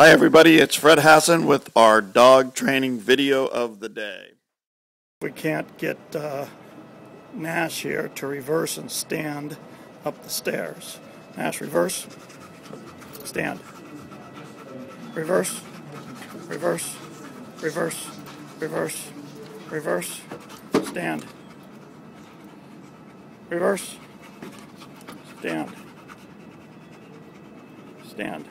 Hi, everybody. It's Fred Hassen with our dog training video of the day. We can't get uh, Nash here to reverse and stand up the stairs. Nash, reverse, stand. Reverse, reverse, reverse, reverse, reverse, stand. Reverse, stand, stand.